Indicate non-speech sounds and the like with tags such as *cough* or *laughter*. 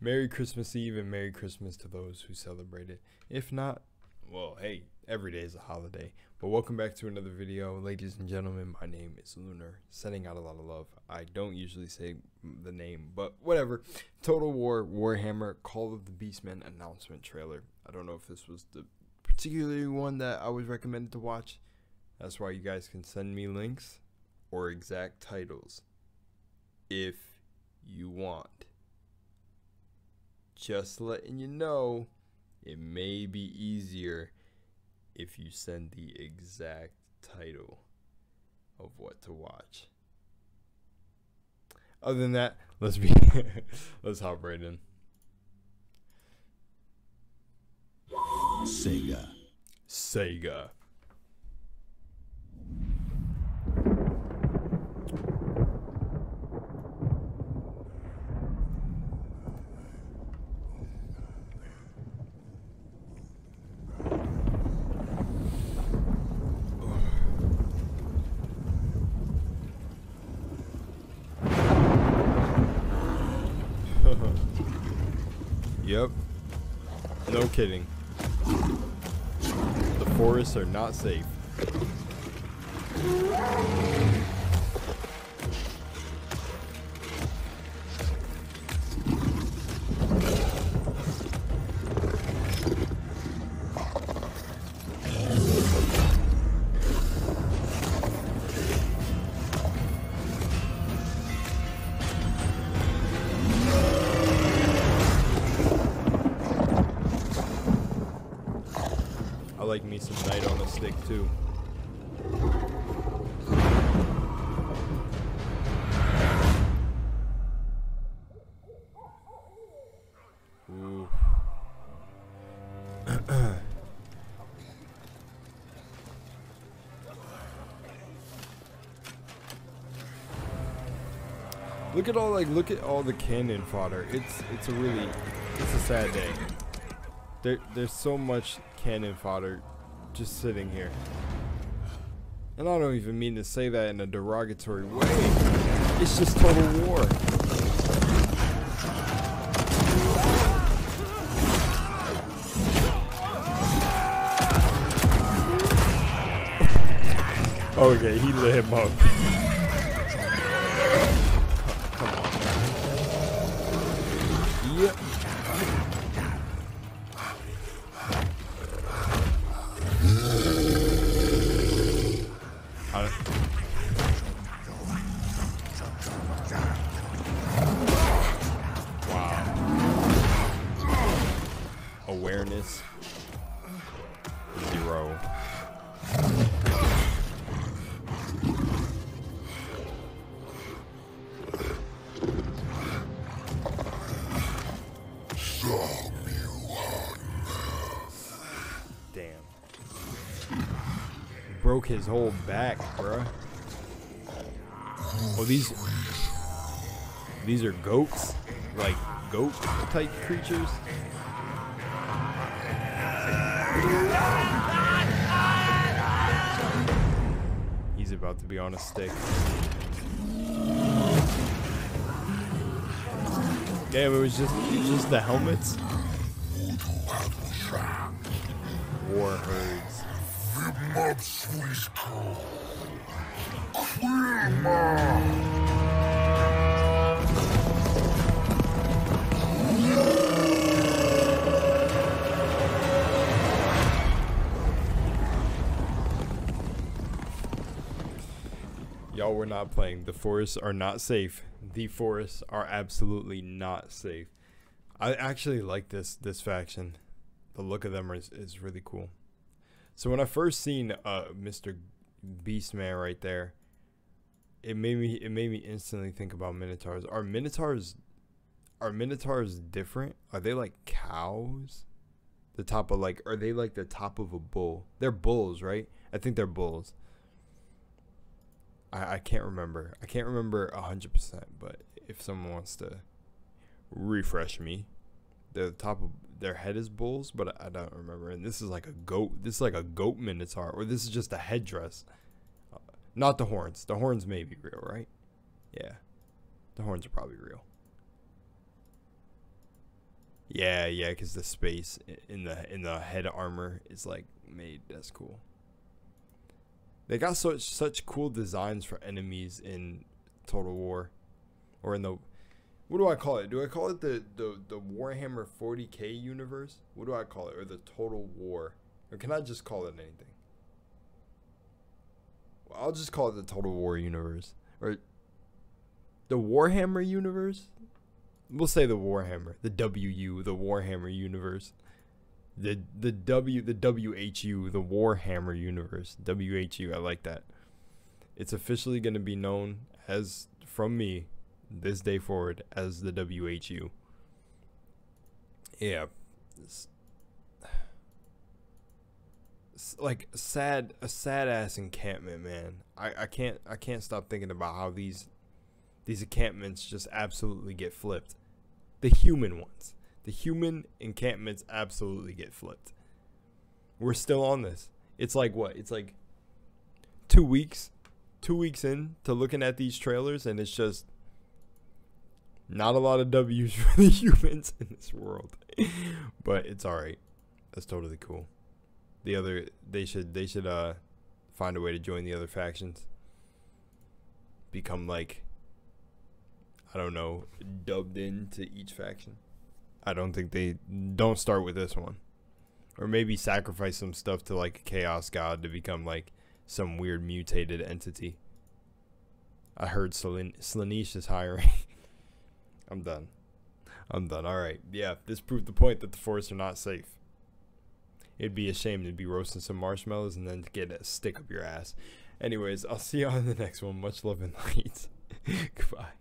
Merry Christmas Eve and Merry Christmas to those who celebrate it. If not, well, hey, every day is a holiday. But welcome back to another video. Ladies and gentlemen, my name is Lunar, sending out a lot of love. I don't usually say the name, but whatever. Total War Warhammer Call of the Beastmen announcement trailer. I don't know if this was the particularly one that I was recommended to watch. That's why you guys can send me links or exact titles if you want just letting you know it may be easier if you send the exact title of what to watch. Other than that, let's be *laughs* let's hop right in. Sega. Sega. Yep. No kidding. The forests are not safe. Like me some knight on a stick too. Look at all like look at all the cannon fodder. It's it's a really it's a sad day. There, there's so much cannon fodder just sitting here. And I don't even mean to say that in a derogatory way. It's just total war. okay, he lit him up. Awareness. Zero. Damn. Broke his whole back, bruh. Oh, these these are goats, like goat type creatures. He's about to be on a stick. Damn, it was just it was just the helmets. War herds. Y'all, we're not playing. The forests are not safe. The forests are absolutely not safe. I actually like this this faction. The look of them is, is really cool. So when I first seen uh Mr. Beastman right there, it made me it made me instantly think about minotaurs. Are minotaurs are minotaurs different? Are they like cows? The top of like are they like the top of a bull? They're bulls, right? I think they're bulls. I, I can't remember. I can't remember hundred percent, but if someone wants to refresh me, the top of their head is bulls, but I don't remember. And this is like a goat. This is like a goat minotaur, or this is just a headdress. Uh, not the horns. The horns may be real, right? Yeah, the horns are probably real. Yeah, yeah, because the space in the in the head armor is like made. That's cool. They got such such cool designs for enemies in Total War, or in the what do I call it? Do I call it the the the Warhammer 40k universe? What do I call it? Or the Total War? Or can I just call it anything? Well, I'll just call it the Total War universe or the Warhammer universe. We'll say the Warhammer, the WU, the Warhammer universe. The the W the WHU, the Warhammer universe. WHU, I like that. It's officially going to be known as from me this day forward as the WHU. Yeah. It's, *sighs* like sad a sad ass encampment, man. I, I can't I can't stop thinking about how these these encampments just absolutely get flipped. The human ones. The human encampments absolutely get flipped. We're still on this. It's like what? It's like two weeks, two weeks in to looking at these trailers, and it's just not a lot of W's *laughs* for the humans in this world, *laughs* but it's all right. That's totally cool. The other, they should, they should uh, find a way to join the other factions. Become like I don't know, dubbed into each faction. I don't think they don't start with this one. Or maybe sacrifice some stuff to like a chaos god to become like some weird mutated entity. I heard Slaanesh is hiring. *laughs* I'm done. I'm done. All right. Yeah, this proved the point that the forests are not safe. It'd be a shame to be roasting some marshmallows and then get a stick up your ass. Anyways, I'll see you on the next one. Much love and *laughs* light. *laughs*